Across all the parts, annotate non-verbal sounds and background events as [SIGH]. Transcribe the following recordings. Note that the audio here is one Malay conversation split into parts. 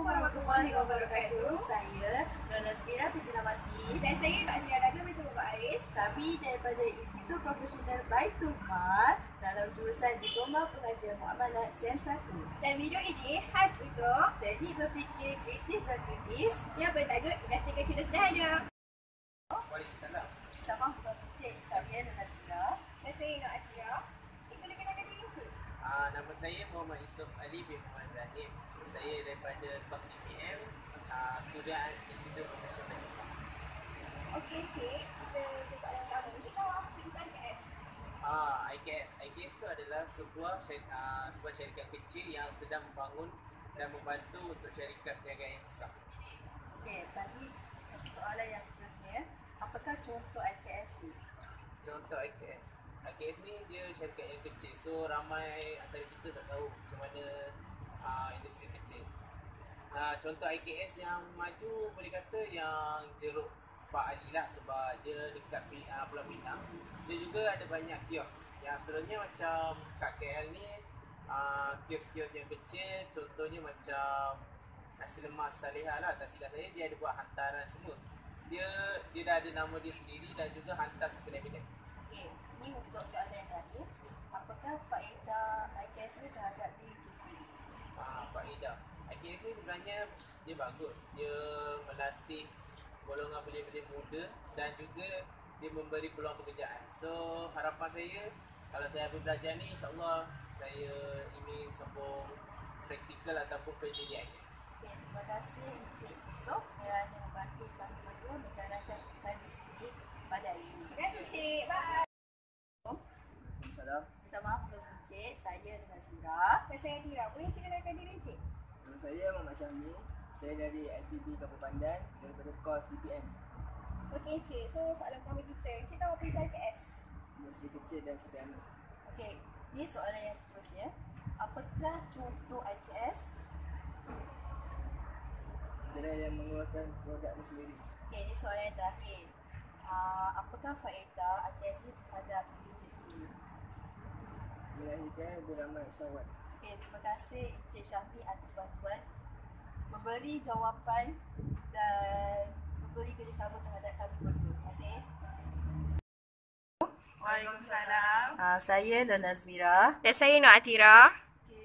warahmatullahi wabarakatuh. Saya Nona Zmira binti Namasi. Dan saya Pak Zira Daga binti Bapak Aris. Kami daripada Institut Profesional Baitul Mal dalam jurusan Diploma Pengajian Muamalat SEM1. Dan video ini khas untuk Teknik berfikir kreatif dan kritis. yang bertajuk Industri Kecil Sederhana. Waalaikumsalam. Minta maaf Tuan Encik, saya Nona Zmira. Dan saya Nur Atira. Cik boleh kenalkan diri cik? Uh, nama saya Muhammad Yusof Ali bin Muhammad Ibrahim. Saya daripada kos DPM, uh, student Institut Profesional. Okey cik, kita ke soalan pertama. Cik tahu apa itu IKS? Ah, IKS. IKS tu adalah sebuah syar- uh, sebuah syarikat kecil yang sedang membangun dan membantu untuk syarikat perniagaan yang besar. Okey, tadi soalan yang seterusnya. Apakah contoh IKS ni? Contoh IKS. IKS ni dia syarikat yang kecil. So ramai antara kita tak tahu macam mana uh, industri kecil. Uh, contoh IKS yang maju boleh kata yang jeruk Pak Ali lah sebab dia dekat uh, Pulau Pinang. Dia juga ada banyak kios. Yang sebenarnya macam kat KL ni uh, kios-kios yang kecil contohnya macam nasi lemas Salihah lah tak silap saya dia ada buat hantaran semua. Dia dia dah ada nama dia sendiri dan juga hantar ke kedai-kedai. Okey, ni untuk soalan yang terakhir. Apakah faedah IKS ni terhadap diri sendiri? Ah, faedah. IKS ni sebenarnya dia bagus. Dia melatih golongan belia-belia muda dan juga dia memberi peluang pekerjaan. So, harapan saya kalau saya habis belajar ni insya-Allah saya ingin sambung praktikal ataupun kerja di IKS. Okay, terima kasih Encik Yusof kerana membantu kami berdua menjalankan kaji sedikit pada hari ini. Terima kasih cik. Bye. Assalamualaikum. Minta maaf kepada Encik, saya dengan Zura. Dan saya Atira. Boleh cik kenalkan diri cik? Nama saya Muhammad Syahmi. Saya dari IPB Kampung Pandan daripada kos DPM. Okey cik, so soalan pertama kita. Cik tahu apa itu IKS? Industri kecil dan sederhana. Okey, ni soalan yang seterusnya. Apakah contoh IKS? Kedai yang mengeluarkan produk dia sendiri. Okey, ni soalan yang terakhir. Uh, apakah faedah IKS ni terhadap diri Melahirkan beramai usahawan. Okey, terima kasih Encik Syahmi atas bantuan memberi jawapan dan memberi kerjasama terhadap kami berdua. Terima kasih. Waalaikumsalam. Uh, saya Nona Azmira. Dan saya Nur Atira.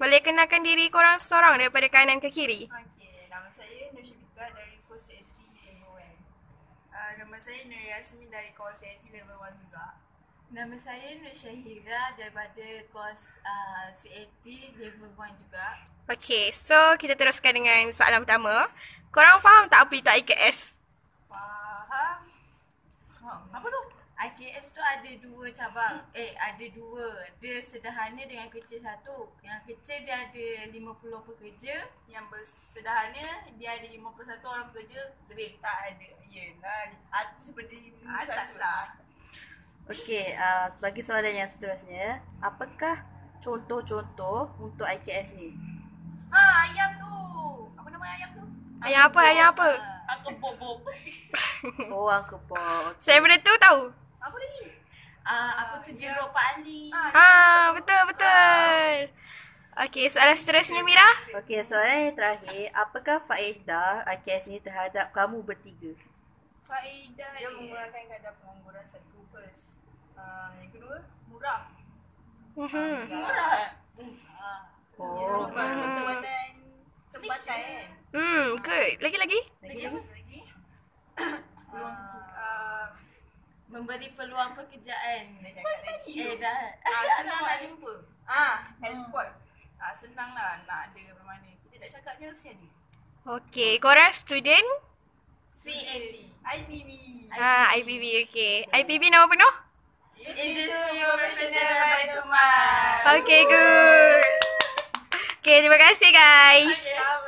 Boleh kenalkan diri korang seorang daripada kanan ke kiri? Okey, nama saya Nur Syabika dari kos AT level 1. Uh, nama saya Nur Yasmin dari kos AT level 1 juga. Nama saya Nur Syahira daripada kos uh, CAT level 1 juga. Okey, so kita teruskan dengan soalan pertama. Korang faham tak apa itu IKS? Faham? Faham. Apa tu? IKS tu ada dua cabang. Eh, ada dua. Dia sederhana dengan kecil satu. Yang kecil dia ada 50 pekerja. Yang bersederhana dia ada 51 orang pekerja. Lebih tak ada. Yelah. Seperti Atas lah. Okey, uh, sebagai soalan yang seterusnya, apakah contoh-contoh untuk IKS ni? Ha, ayam tu. Apa nama ayam tu? Ayam apa, ayam apa? Aku bobo. [LAUGHS] Oh, Uncle Bob. Saya benda tu tahu. apa lagi? Ah, apa tu jeruk Pak Ali? Ah, betul betul. Okey, soalan seterusnya Mira. Okey, soalan yang terakhir, apakah faedah IKS ni terhadap kamu bertiga? Faedah dia mengurangkan kadar pengangguran satu first. Uh, yang kedua, murah. Mhm. Murah. Oh. Sebab tempatan tempatan. Hmm, good. Lagi lagi? Lagi apa lagi? Uh, [COUGHS] memberi peluang pekerjaan. Eh dah. Ah, senang nak jumpa. Ah, export. Ah, senang lah nak ada mana. Kita nak cakap je mesti ada. Okey, korang student? CAT. IPB. Ah, IPB okey. IPB nama penuh? Industri Profesional Baitul Mal. Okay, good. Okay, terima kasih guys. Okay,